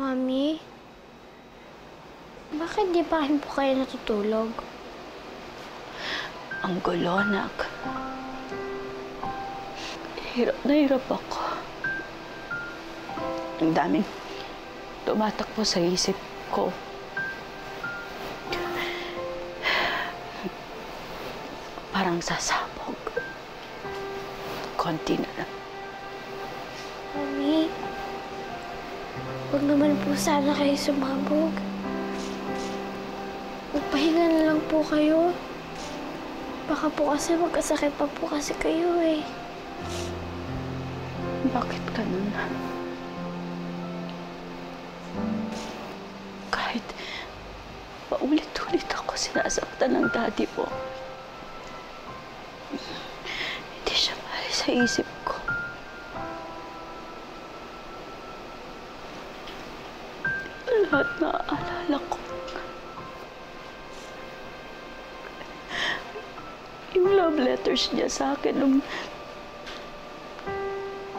Mami, bakit di pa rin po kayo natutulog? Ang gulo, anak. Hirap na hirap ako. Ang daming tumatakbo sa isip ko. Parang sasabog. Konti na lang. Mami, huwag naman po sana kayo sumabog. Magpahinga na lang po kayo. Baka po kasi magkasakit pa po kasi kayo eh. Bakit ganun? Kahit paulit-ulit ako sinasaktan ng daddy mo. Hindi siya mali sa isip ko. Lahat na aalala ko. Yung love letters niya sa akin nung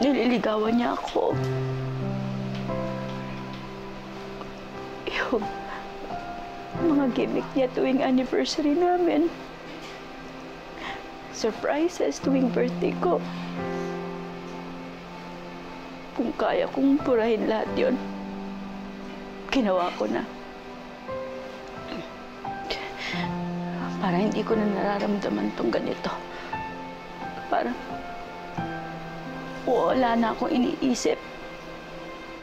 nililigawan niya ako. Yung mga gimmick niya tuwing anniversary namin. Surprises tuwing birthday ko. Kung kaya kong purahin lahat yon, ginawa ko na. Para hindi ko na nararamdaman tong ganito. Parang wala na akong iniisip.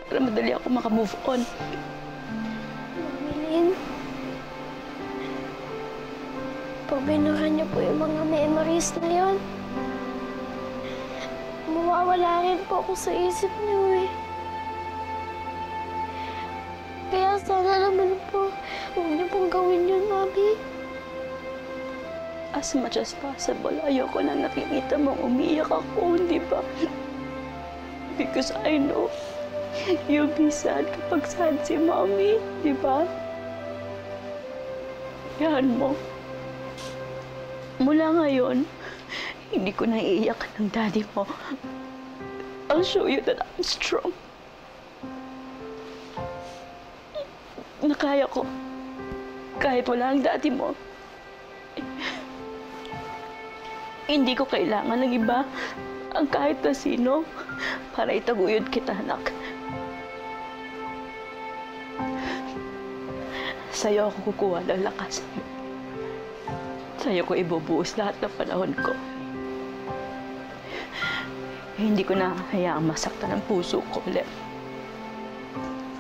Para madali ako makamove on. Mami Lynn, pag binuran niyo po yung mga memories na yon, mawawala rin po ako sa isip niyo eh. Sana naman po, huwag niyo pong gawin yun, Mami. As much as possible, ayoko na nakikita mong umiyak ako, di ba? Because I know you'll be sad kapag sad si mommy, di ba? Yan mo. Mula ngayon, hindi ko na iiyak ng daddy mo. I'll show you that I'm strong. Nakaya ko. Kahit wala ang daddy mo. Hindi ko kailangan ng iba ang kahit na sino para itaguyod kita, anak. Sa'yo ako kukuha ng lakas. Sa'yo ko ibubuhos lahat ng panahon ko. Hindi ko na hayaang masaktan ang puso ko ulit.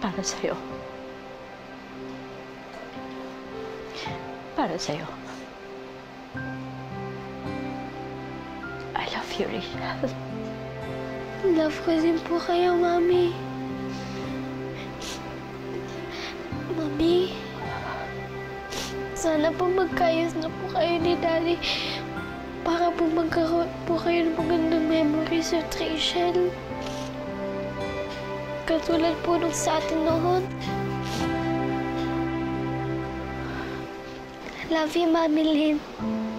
Para sa'yo. Para sa'yo. I love you, Rachel. Love ko din po kayo, Mami. Mami, sana po magkayos na po kayo ni Daddy para po magkaroon po kayo ng magandang memories at Rachel. Katulad po nung sa atin noon. Love you, Mami Lynn.